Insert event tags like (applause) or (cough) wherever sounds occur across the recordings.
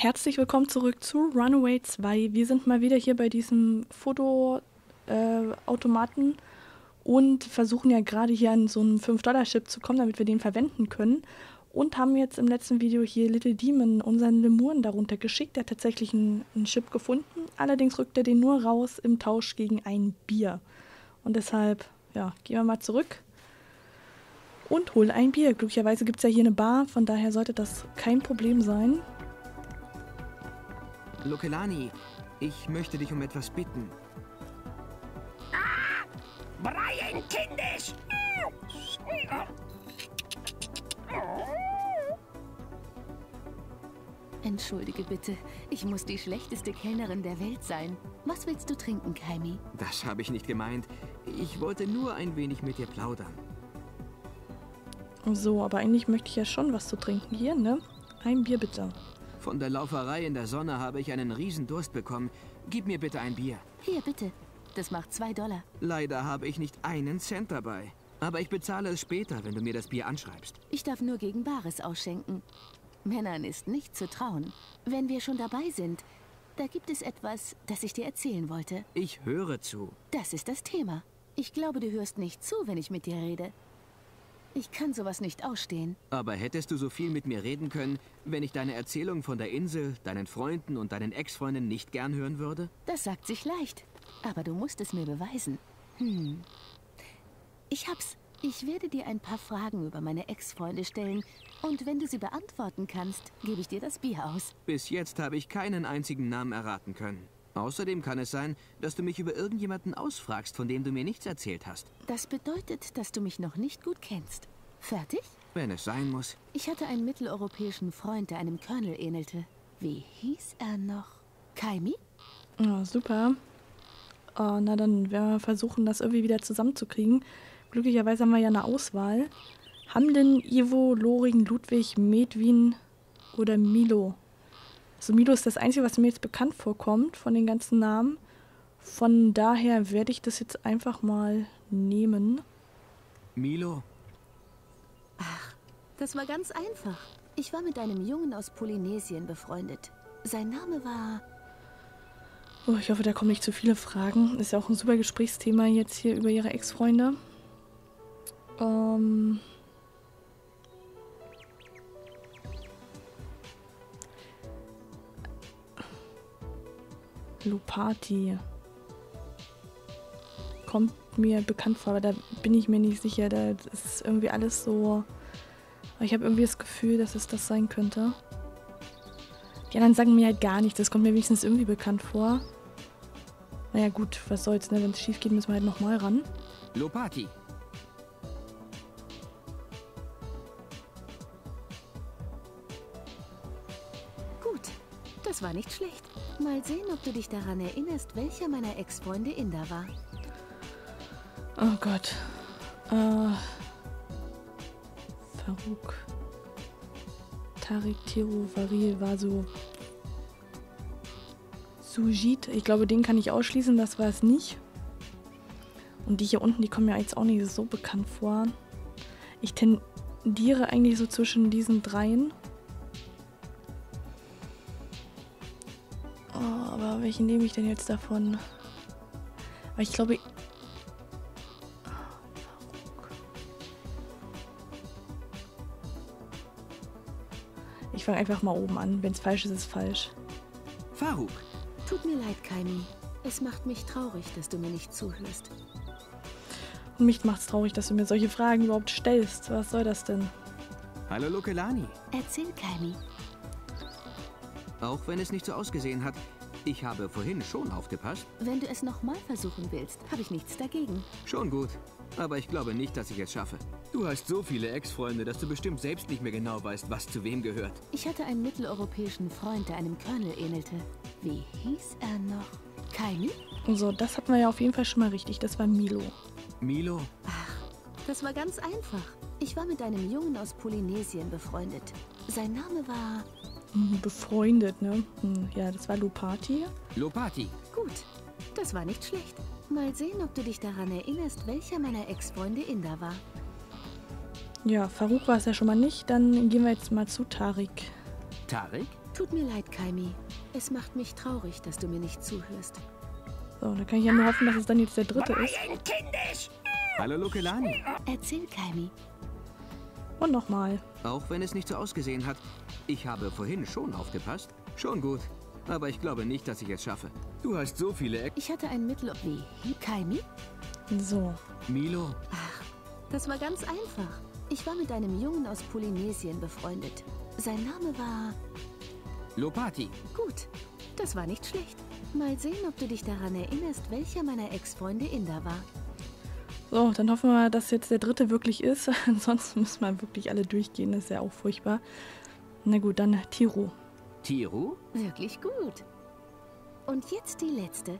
Herzlich willkommen zurück zu Runaway 2. Wir sind mal wieder hier bei diesem Fotoautomaten äh, und versuchen ja gerade hier an so einen 5-Dollar-Chip zu kommen, damit wir den verwenden können. Und haben jetzt im letzten Video hier Little Demon, unseren Lemuren, darunter geschickt. Der hat tatsächlich einen, einen Chip gefunden. Allerdings rückt er den nur raus im Tausch gegen ein Bier. Und deshalb, ja, gehen wir mal zurück und holen ein Bier. Glücklicherweise gibt es ja hier eine Bar, von daher sollte das kein Problem sein. Lokelani, ich möchte dich um etwas bitten. Ah! Brian Kindisch! Entschuldige bitte, ich muss die schlechteste Kellnerin der Welt sein. Was willst du trinken, Kaimi? Das habe ich nicht gemeint. Ich wollte nur ein wenig mit dir plaudern. So, aber eigentlich möchte ich ja schon was zu trinken hier, ne? Ein Bier bitte. Von der Lauferei in der Sonne habe ich einen riesen Durst bekommen. Gib mir bitte ein Bier. Hier, bitte. Das macht zwei Dollar. Leider habe ich nicht einen Cent dabei. Aber ich bezahle es später, wenn du mir das Bier anschreibst. Ich darf nur gegen Bares ausschenken. Männern ist nicht zu trauen. Wenn wir schon dabei sind, da gibt es etwas, das ich dir erzählen wollte. Ich höre zu. Das ist das Thema. Ich glaube, du hörst nicht zu, wenn ich mit dir rede. Ich kann sowas nicht ausstehen. Aber hättest du so viel mit mir reden können, wenn ich deine Erzählung von der Insel, deinen Freunden und deinen Ex-Freundinnen nicht gern hören würde? Das sagt sich leicht. Aber du musst es mir beweisen. Hm. Ich hab's. Ich werde dir ein paar Fragen über meine Ex-Freunde stellen. Und wenn du sie beantworten kannst, gebe ich dir das Bier aus. Bis jetzt habe ich keinen einzigen Namen erraten können. Außerdem kann es sein, dass du mich über irgendjemanden ausfragst, von dem du mir nichts erzählt hast. Das bedeutet, dass du mich noch nicht gut kennst. Fertig? Wenn es sein muss. Ich hatte einen mitteleuropäischen Freund, der einem Colonel ähnelte. Wie hieß er noch? Kaimi? Ja, super. Oh, na, dann werden wir versuchen, das irgendwie wieder zusammenzukriegen. Glücklicherweise haben wir ja eine Auswahl. Hamlin, Ivo, Loring, Ludwig, Medwin oder Milo. Also Milo ist das Einzige, was mir jetzt bekannt vorkommt von den ganzen Namen. Von daher werde ich das jetzt einfach mal nehmen. Milo? Ach, das war ganz einfach. Ich war mit einem Jungen aus Polynesien befreundet. Sein Name war... Oh, ich hoffe, da kommen nicht zu viele Fragen. Ist ja auch ein super Gesprächsthema jetzt hier über ihre Ex-Freunde. Ähm... Lupati. Kommt mir bekannt vor, aber da bin ich mir nicht sicher. Da ist irgendwie alles so. Ich habe irgendwie das Gefühl, dass es das sein könnte. Die anderen sagen mir halt gar nichts. Das kommt mir wenigstens irgendwie bekannt vor. Naja, gut, was soll's, ne? Wenn es schief geht, müssen wir halt nochmal ran. Lopati. Gut, das war nicht schlecht. Mal sehen, ob du dich daran erinnerst, welcher meiner Ex-Freunde Inder war. Oh Gott. Äh. Farouk. Tarik Tiru Varil war so. Sujit. Ich glaube, den kann ich ausschließen, das war es nicht. Und die hier unten, die kommen mir jetzt auch nicht so bekannt vor. Ich tendiere eigentlich so zwischen diesen dreien. Welchen nehme ich denn jetzt davon? Aber ich glaube... Ich fange einfach mal oben an. Wenn es falsch ist, ist es falsch. Faruk. Tut mir leid, Kaimi. Es macht mich traurig, dass du mir nicht zuhörst. Und mich macht es traurig, dass du mir solche Fragen überhaupt stellst. Was soll das denn? Hallo Lokelani. Erzähl, Kaimi. Auch wenn es nicht so ausgesehen hat, ich habe vorhin schon aufgepasst. Wenn du es nochmal versuchen willst, habe ich nichts dagegen. Schon gut. Aber ich glaube nicht, dass ich es schaffe. Du hast so viele Ex-Freunde, dass du bestimmt selbst nicht mehr genau weißt, was zu wem gehört. Ich hatte einen mitteleuropäischen Freund, der einem Colonel ähnelte. Wie hieß er noch? Kylie? So, das hatten wir ja auf jeden Fall schon mal richtig. Das war Milo. Milo? Ach, das war ganz einfach. Ich war mit einem Jungen aus Polynesien befreundet. Sein Name war befreundet, ne? Hm, ja, das war Lopati. Lopati. Gut, das war nicht schlecht. Mal sehen, ob du dich daran erinnerst, welcher meiner Ex-Freunde Inder war. Ja, Farouk war es ja schon mal nicht. Dann gehen wir jetzt mal zu Tarik. Tarik? Tut mir leid, Kaimi. Es macht mich traurig, dass du mir nicht zuhörst. So, da kann ich ja nur hoffen, dass es dann jetzt der dritte ist. Hallo Lokelani. Erzähl, Kaimi. Und nochmal. Auch wenn es nicht so ausgesehen hat, ich habe vorhin schon aufgepasst. Schon gut. Aber ich glaube nicht, dass ich es schaffe. Du hast so viele Eck. Ich hatte ein Mittel... Wie? Kaimi? So. Milo, Ach, das war ganz einfach. Ich war mit einem Jungen aus Polynesien befreundet. Sein Name war... Lopati. Gut, das war nicht schlecht. Mal sehen, ob du dich daran erinnerst, welcher meiner Ex-Freunde Inder war. So, dann hoffen wir, dass jetzt der dritte wirklich ist. (laughs) Ansonsten müssen wir wirklich alle durchgehen. Das ist ja auch furchtbar. Na gut, dann Tiro. Tiru? Wirklich gut. Und jetzt die letzte.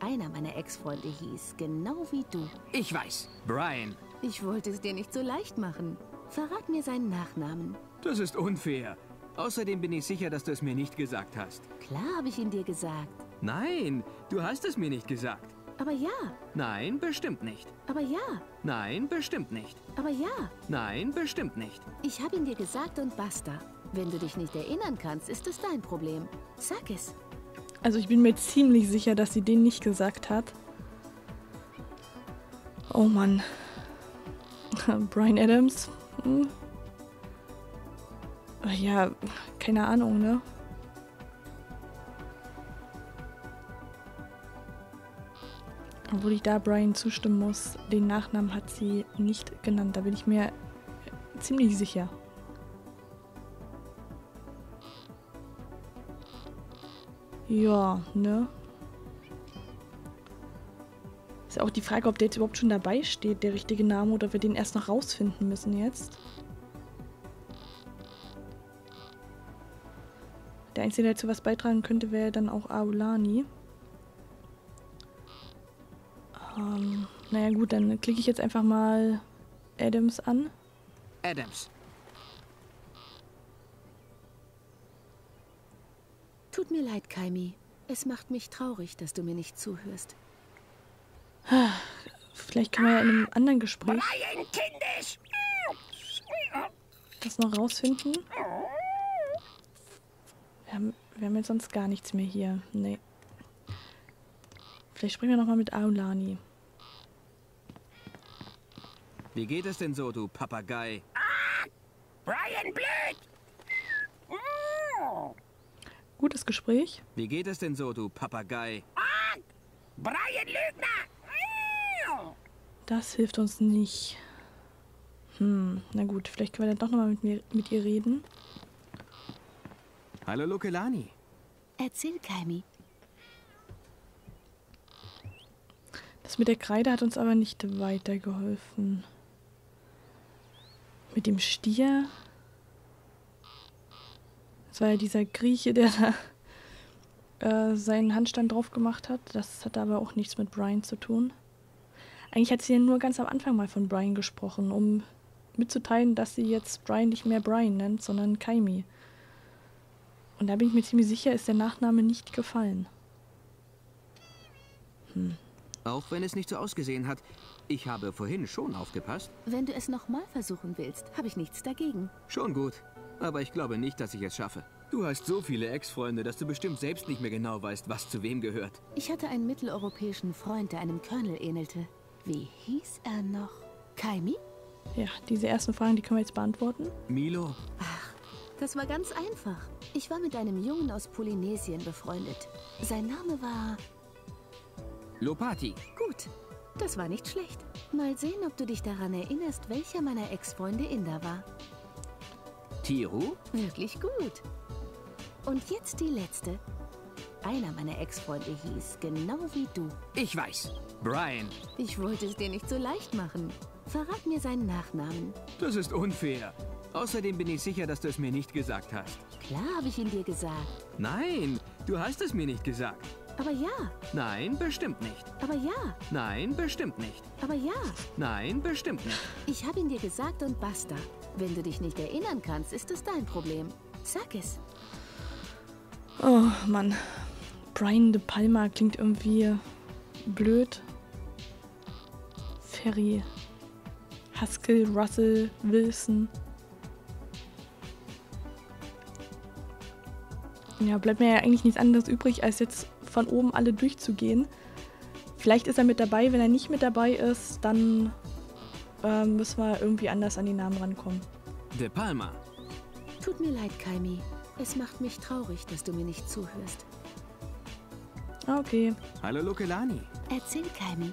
Einer meiner Ex-Freunde hieß genau wie du. Ich weiß. Brian. Ich wollte es dir nicht so leicht machen. Verrat mir seinen Nachnamen. Das ist unfair. Außerdem bin ich sicher, dass du es mir nicht gesagt hast. Klar habe ich ihn dir gesagt. Nein, du hast es mir nicht gesagt. Aber ja, Nein, bestimmt nicht. aber ja, Nein, bestimmt nicht. aber ja. Nein, bestimmt nicht. Ich habe ihn dir gesagt und basta. Wenn du dich nicht erinnern kannst, ist es dein Problem. Sag es. Also ich bin mir ziemlich sicher, dass sie den nicht gesagt hat. Oh Mann. (laughs) Brian Adams. Hm. Ja, keine Ahnung, ne? Obwohl ich da Brian zustimmen muss, den Nachnamen hat sie nicht genannt. Da bin ich mir ziemlich sicher. Ja, ne? Ist ja auch die Frage, ob der jetzt überhaupt schon dabei steht, der richtige Name, oder wir den erst noch rausfinden müssen jetzt. Der Einzige, der dazu was beitragen könnte, wäre dann auch Aulani. Ähm, naja gut, dann klicke ich jetzt einfach mal Adams an. Adams. Tut mir leid, Kaimi. Es macht mich traurig, dass du mir nicht zuhörst. Vielleicht können wir ja in einem anderen Gespräch das noch rausfinden. Wir haben, wir haben jetzt sonst gar nichts mehr hier. Nee. Vielleicht sprechen wir nochmal mit Aulani. Wie geht es denn so, du Papagei? Brian blöd! Gespräch. Wie geht es denn so, du Papagei? Brian Lügner! Das hilft uns nicht. Hm, na gut, vielleicht können wir dann doch nochmal mit, mir, mit ihr reden. Hallo Lokelani. Erzähl, Kaimi. Das mit der Kreide hat uns aber nicht weitergeholfen. Mit dem Stier. Das war ja dieser Grieche, der da äh, seinen Handstand drauf gemacht hat. Das hat aber auch nichts mit Brian zu tun. Eigentlich hat sie ja nur ganz am Anfang mal von Brian gesprochen, um mitzuteilen, dass sie jetzt Brian nicht mehr Brian nennt, sondern Kaimi. Und da bin ich mir ziemlich sicher, ist der Nachname nicht gefallen. Auch wenn es nicht so ausgesehen hat, ich habe vorhin schon aufgepasst. Wenn du es nochmal versuchen willst, habe ich nichts dagegen. Schon gut. Aber ich glaube nicht, dass ich es schaffe. Du hast so viele Ex-Freunde, dass du bestimmt selbst nicht mehr genau weißt, was zu wem gehört. Ich hatte einen mitteleuropäischen Freund, der einem Colonel ähnelte. Wie hieß er noch? Kaimi? Ja, diese ersten Fragen, die können wir jetzt beantworten. Milo, Das war ganz einfach. Ich war mit einem Jungen aus Polynesien befreundet. Sein Name war... Lopati. Gut, das war nicht schlecht. Mal sehen, ob du dich daran erinnerst, welcher meiner Ex-Freunde Inder war. Tiru? Wirklich gut. Und jetzt die letzte. Einer meiner Ex-Freunde hieß genau wie du. Ich weiß. Brian. Ich wollte es dir nicht so leicht machen. Verrat mir seinen Nachnamen. Das ist unfair. Außerdem bin ich sicher, dass du es mir nicht gesagt hast. Klar habe ich ihn dir gesagt. Nein, du hast es mir nicht gesagt. Aber ja, Nein, bestimmt nicht. aber ja, Nein, bestimmt nicht. aber ja. Nein, bestimmt nicht. Ich habe ihn dir gesagt und basta. Wenn du dich nicht erinnern kannst, ist es dein Problem. Sag es. Oh Mann. Brian De Palma klingt irgendwie blöd. Ferry. Haskell, Russell, Wilson. Ja, bleibt mir ja eigentlich nichts anderes übrig, als jetzt von oben alle durchzugehen. Vielleicht ist er mit dabei. Wenn er nicht mit dabei ist, dann äh, müssen wir irgendwie anders an die Namen rankommen. De Palma. Tut mir leid, Kaimi. Es macht mich traurig, dass du mir nicht zuhörst. Ah, okay. Hallo Lokelani. Erzähl, Kaimi.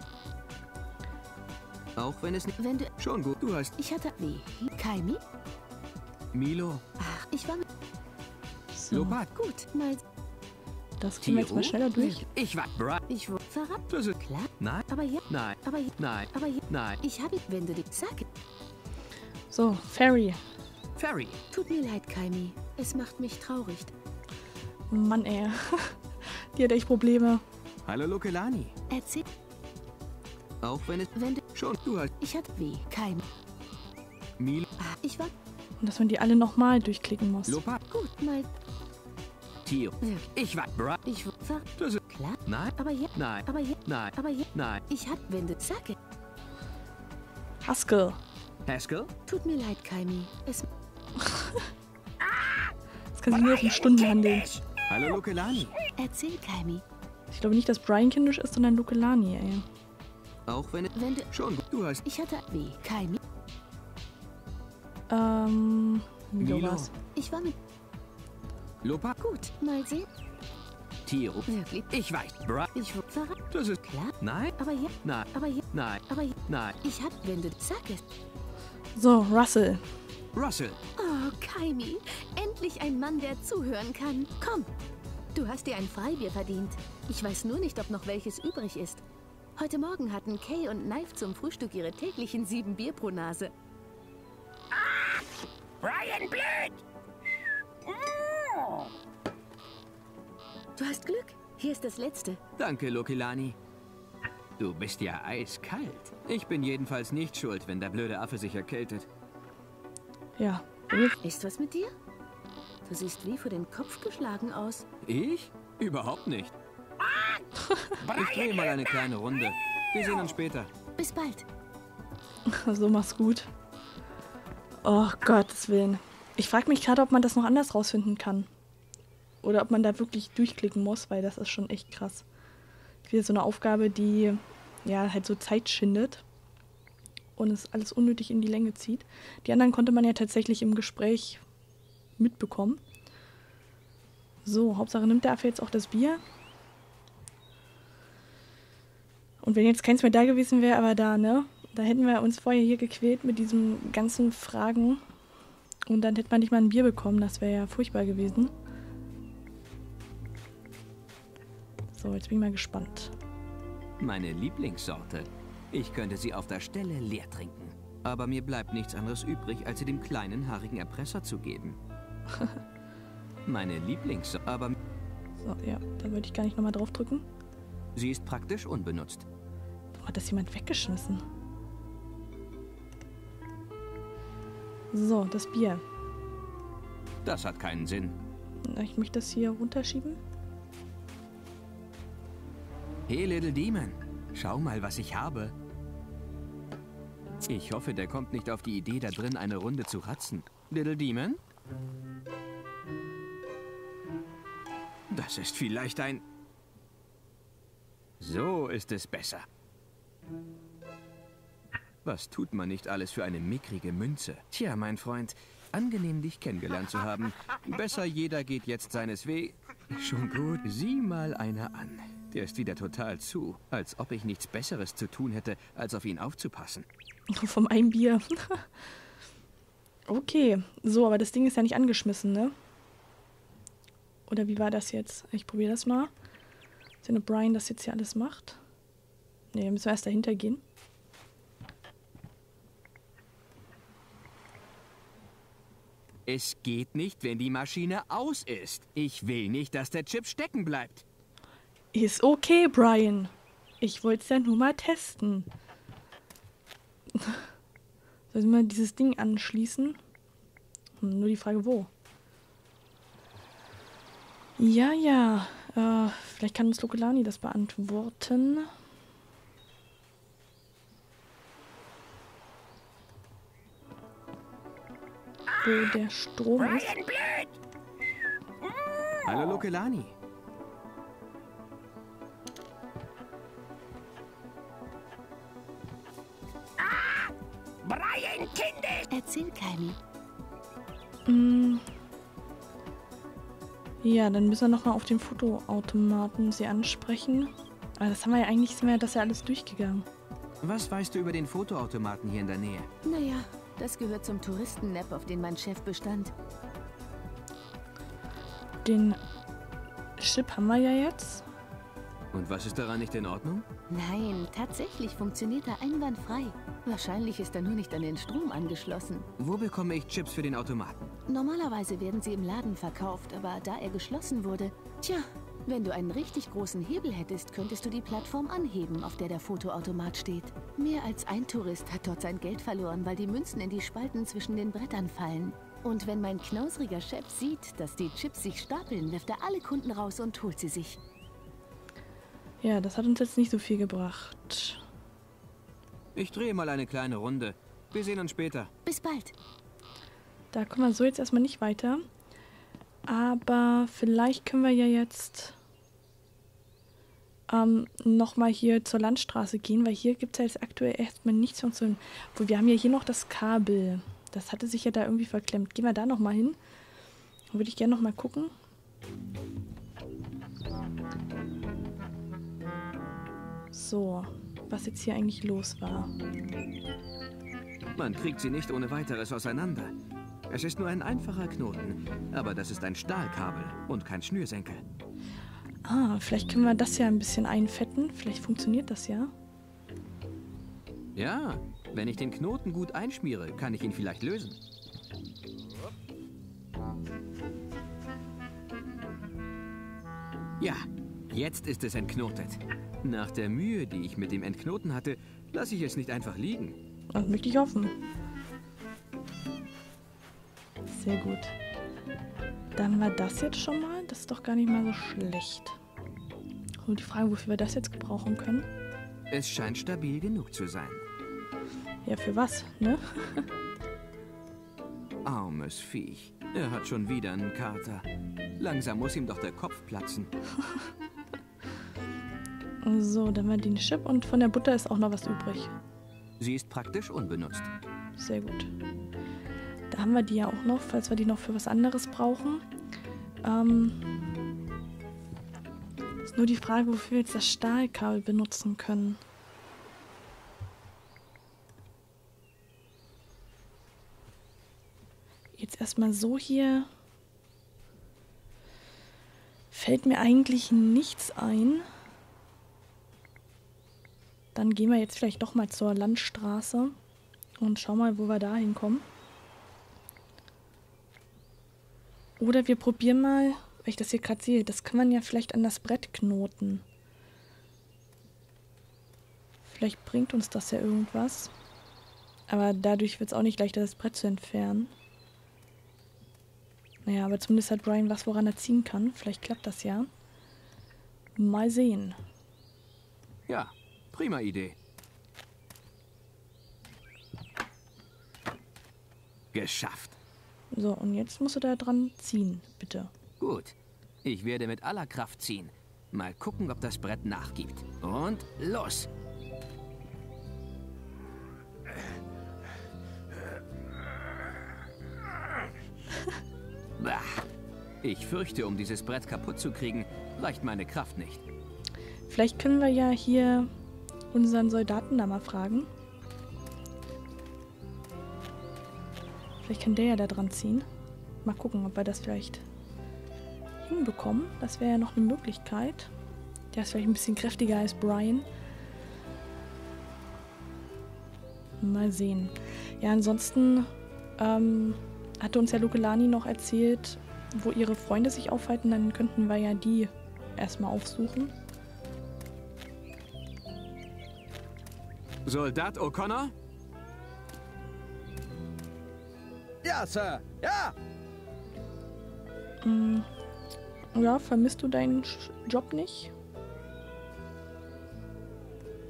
Auch wenn es nicht... Wenn du... Schon gut. Du hast Ich hatte... Wie? Kaimi? Milo. Ach, ich war. So, Lopat. Gut, mal... das gehen wir jetzt mal schneller durch. Ich war... Ich wurde verraten. das ist... Klar, Nein. aber ja, Nein. aber ja, Nein. aber ja. Nein. Ich habe... Wenn du dich... Sag... So, Ferry. Ferry. Tut mir leid, Kaimi. Es macht mich traurig. Mann, ey. (laughs) Die hat echt Probleme. Hallo Lokelani. Erzähl... Auch wenn es... Wenn du... Schon. Du hast... Ich hatte... Wie? Kaimi. Milo. Ah, ich war... Und dass man die alle nochmal durchklicken muss. Lopat. Gut, mal... Tio. Ich war... Bra Ich ver... das ist... Klar, Nein. aber ja, Nein. aber ja, Nein. aber ja. Nein. Ich hab... Wenn du... Sag... Haskell. Haskell. Tut mir leid, Kaimi. Es... (laughs) Das kann sich nur auf um Stunden handeln. Hallo Lokelani. Erzähl, Kaimi. Ich glaube nicht, dass Brian kindisch ist, sondern Lukelani, ey. Auch wenn es... Wenn du... Schon. Du hast... Ich hatte... Wie? Kaimi. Ähm, Milo. Ich war mit... Lopat. Gut, mal sehen. Tio. Wirklich. Ich weiß. Bra Ich verraten. das ist... Klar, Nein. aber ja, Nein. aber ja, Nein. aber ja. Nein. Ich hab... Wenn du... Sag es. So, Russell. Russell. Oh, Kaimi. Endlich ein Mann, der zuhören kann. Komm. Du hast dir ein Freibier verdient. Ich weiß nur nicht, ob noch welches übrig ist. Heute Morgen hatten Kay und Knife zum Frühstück ihre täglichen sieben Bier pro Nase. Brian blöd. Mm. Du hast Glück. Hier ist das letzte. Danke, Lokelani. Du bist ja eiskalt. Ich bin jedenfalls nicht schuld, wenn der blöde Affe sich erkältet. Ja. Ist was mit dir? Du siehst wie vor den Kopf geschlagen aus. Ich? Überhaupt nicht. Ich drehe mal eine kleine Runde. Wir sehen uns später. Bis bald. (laughs) So, mach's gut. Oh, Gottes Willen. Ich frage mich gerade, ob man das noch anders rausfinden kann. Oder ob man da wirklich durchklicken muss, weil das ist schon echt krass. Wieder so eine Aufgabe, die ja halt so Zeit schindet und es alles unnötig in die Länge zieht. Die anderen konnte man ja tatsächlich im Gespräch mitbekommen. So, Hauptsache nimmt der Affe jetzt auch das Bier. Und wenn jetzt keins mehr da gewesen wäre, aber da, ne? Da hätten wir uns vorher hier gequält mit diesen ganzen Fragen. Und dann hätte man nicht mal ein Bier bekommen. Das wäre ja furchtbar gewesen. So, jetzt bin ich mal gespannt. Meine Lieblingssorte. Ich könnte sie auf der Stelle leer trinken. Aber mir bleibt nichts anderes übrig, als sie dem kleinen, haarigen Erpresser zu geben. (laughs) Meine Lieblingssorte. Aber So, ja, da würde ich gar nicht nochmal draufdrücken. sie ist praktisch unbenutzt. Warum hat das jemand weggeschmissen? So, das Bier. Das hat keinen Sinn. Ich möchte das hier runterschieben. Hey, Little Demon. Schau mal, was ich habe. Ich hoffe, der kommt nicht auf die Idee, da drin eine Runde zu ratzen. Little Demon? Das ist vielleicht ein... So ist es besser. Was tut man nicht alles für eine mickrige Münze? Tja, mein Freund, angenehm dich kennengelernt zu haben. Besser jeder geht jetzt seines We... Schon gut, sieh mal einer an. Der ist wieder total zu, als ob ich nichts Besseres zu tun hätte, als auf ihn aufzupassen. (laughs) Vom einen Bier. (laughs) okay, so, aber das Ding ist ja nicht angeschmissen, ne? Oder wie war das jetzt? Ich probiere das mal. Wenn Brian das jetzt hier alles macht. Ne, müssen wir erst dahinter gehen. Es geht nicht, wenn die Maschine aus ist. Ich will nicht, dass der Chip stecken bleibt. Ist okay, Brian. Ich wollte es ja nur mal testen. (laughs) Sollen wir dieses Ding anschließen? Hm, nur die Frage, wo? Ja, ja. Äh, vielleicht kann uns Lokolani das beantworten. Wo der Strom ist. Brian blöd. Hallo Lokelani. Erzähl, Kylie. Mm. Ja, dann müssen wir nochmal auf den Fotoautomaten sie ansprechen. Aber das haben wir ja eigentlich, sind wir ja das ja alles durchgegangen. Was weißt du über den Fotoautomaten hier in der Nähe? Naja, das gehört zum Touristennap, auf den mein Chef bestand. Den Chip haben wir ja jetzt. Und was ist daran nicht in Ordnung? Nein, tatsächlich funktioniert er einwandfrei. Wahrscheinlich ist er nur nicht an den Strom angeschlossen. Wo bekomme ich Chips für den Automaten? Normalerweise werden sie im Laden verkauft, aber da er geschlossen wurde... Tja, wenn du einen richtig großen Hebel hättest, könntest du die Plattform anheben, auf der der Fotoautomat steht. Mehr als ein Tourist hat dort sein Geld verloren, weil die Münzen in die Spalten zwischen den Brettern fallen. Und wenn mein knausriger Chef sieht, dass die Chips sich stapeln, wirft er alle Kunden raus und holt sie sich. Ja, das hat uns jetzt nicht so viel gebracht. Ich drehe mal eine kleine Runde. Wir sehen uns später. Bis bald. Da kommen wir so jetzt erstmal nicht weiter. Aber vielleicht können wir ja jetzt ähm, nochmal hier zur Landstraße gehen, weil hier gibt es ja jetzt aktuell erstmal nichts von zu. Wo wir haben ja hier noch das Kabel. Das hatte sich ja da irgendwie verklemmt. Gehen wir da nochmal hin. Würde ich gerne nochmal gucken. So, was jetzt hier eigentlich los war. Man kriegt sie nicht ohne weiteres auseinander. Es ist nur ein einfacher Knoten, aber das ist ein Stahlkabel und kein Schnürsenkel. Ah, vielleicht können wir das ja ein bisschen einfetten. Vielleicht funktioniert das ja. Ja, wenn ich den Knoten gut einschmiere, kann ich ihn vielleicht lösen. Ja, jetzt ist es entknotet. Nach der Mühe, die ich mit dem Entknoten hatte, lasse ich es nicht einfach liegen. Das möchte ich hoffen. Sehr gut. Dann war das jetzt schon mal. Das ist doch gar nicht mal so schlecht. Und die Frage, wofür wir das jetzt gebrauchen können. Es scheint stabil genug zu sein. Ja, für was, ne? (laughs) Armes Viech. Er hat schon wieder einen Kater. Langsam muss ihm doch der Kopf platzen. (laughs) So, dann haben wir den Chip und von der Butter ist auch noch was übrig. Sie ist praktisch unbenutzt. Sehr gut. Da haben wir die ja auch noch, falls wir die noch für was anderes brauchen. Ähm, ist nur die Frage, wofür wir jetzt das Stahlkabel benutzen können. Jetzt erstmal so hier. Fällt mir eigentlich nichts ein. Dann gehen wir jetzt vielleicht doch mal zur Landstraße und schauen mal, wo wir da hinkommen. Oder wir probieren mal, weil ich das hier gerade sehe, das kann man ja vielleicht an das Brett knoten. Vielleicht bringt uns das ja irgendwas. Aber dadurch wird es auch nicht leichter, das Brett zu entfernen. Naja, aber zumindest hat Brian was, woran er ziehen kann. Vielleicht klappt das ja. Mal sehen. Ja, prima Idee. Geschafft. So, und jetzt musst du da dran ziehen, bitte. Gut. Ich werde mit aller Kraft ziehen. Mal gucken, ob das Brett nachgibt. Und los! (laughs) Bah. Ich fürchte, um dieses Brett kaputt zu kriegen, reicht meine Kraft nicht. Vielleicht können wir ja hier unseren Soldaten da mal fragen. Vielleicht kann der ja da dran ziehen. Mal gucken, ob wir das vielleicht hinbekommen. Das wäre ja noch eine Möglichkeit. Der ist vielleicht ein bisschen kräftiger als Brian. Mal sehen. Ja, ansonsten ähm, hatte uns ja Lukelani noch erzählt, wo ihre Freunde sich aufhalten. Dann könnten wir ja die erstmal aufsuchen. Soldat O'Connor? Ja, Sir. Ja! Mm, ja, vermisst du deinen Job nicht?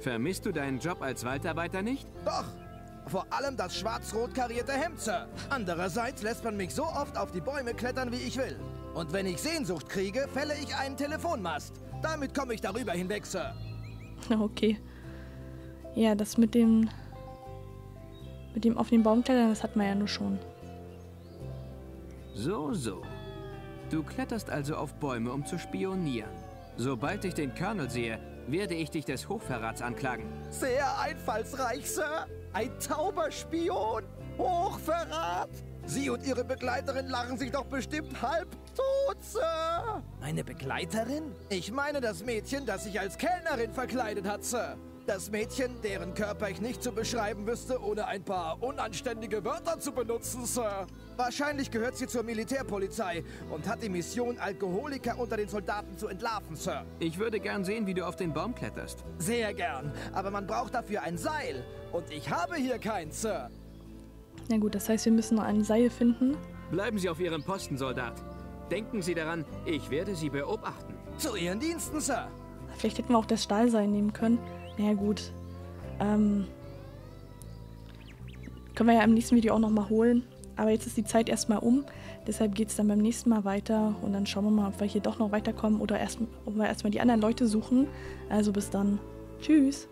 Vermisst du deinen Job als Waldarbeiter nicht? Doch! Vor allem das schwarz-rot karierte Hemd, Sir. Andererseits lässt man mich so oft auf die Bäume klettern, wie ich will. Und wenn ich Sehnsucht kriege, fälle ich einen Telefonmast. Damit komme ich darüber hinweg, Sir. (laughs) Okay. Ja, das mit dem. Mit dem auf den Baum klettern, das hat man ja nur schon. So, so. Du kletterst also auf Bäume, um zu spionieren. Sobald ich den Colonel sehe, werde ich dich des Hochverrats anklagen. Sehr einfallsreich, Sir. Ein Tauberspion. Hochverrat. Sie und Ihre Begleiterin lachen sich doch bestimmt halb tot, Sir. Meine Begleiterin? Ich meine das Mädchen, das sich als Kellnerin verkleidet hat, Sir. Das Mädchen, deren Körper ich nicht zu beschreiben wüsste, ohne ein paar unanständige Wörter zu benutzen, Sir. Wahrscheinlich gehört sie zur Militärpolizei und hat die Mission, Alkoholiker unter den Soldaten zu entlarven, Sir. Ich würde gern sehen, wie du auf den Baum kletterst. Sehr gern, aber man braucht dafür ein Seil. Und ich habe hier keins, Sir. Na gut, das heißt, wir müssen noch ein Seil finden. Bleiben Sie auf Ihrem Posten, Soldat. Denken Sie daran, ich werde Sie beobachten. Zu Ihren Diensten, Sir. Vielleicht hätten wir auch das Stahlseil nehmen können. Naja, gut. Ähm, können wir ja im nächsten Video auch nochmal holen. Aber jetzt ist die Zeit erstmal um. Deshalb geht es dann beim nächsten Mal weiter. Und dann schauen wir mal, ob wir hier doch noch weiterkommen oder erst, ob wir erstmal die anderen Leute suchen. Also bis dann. Tschüss.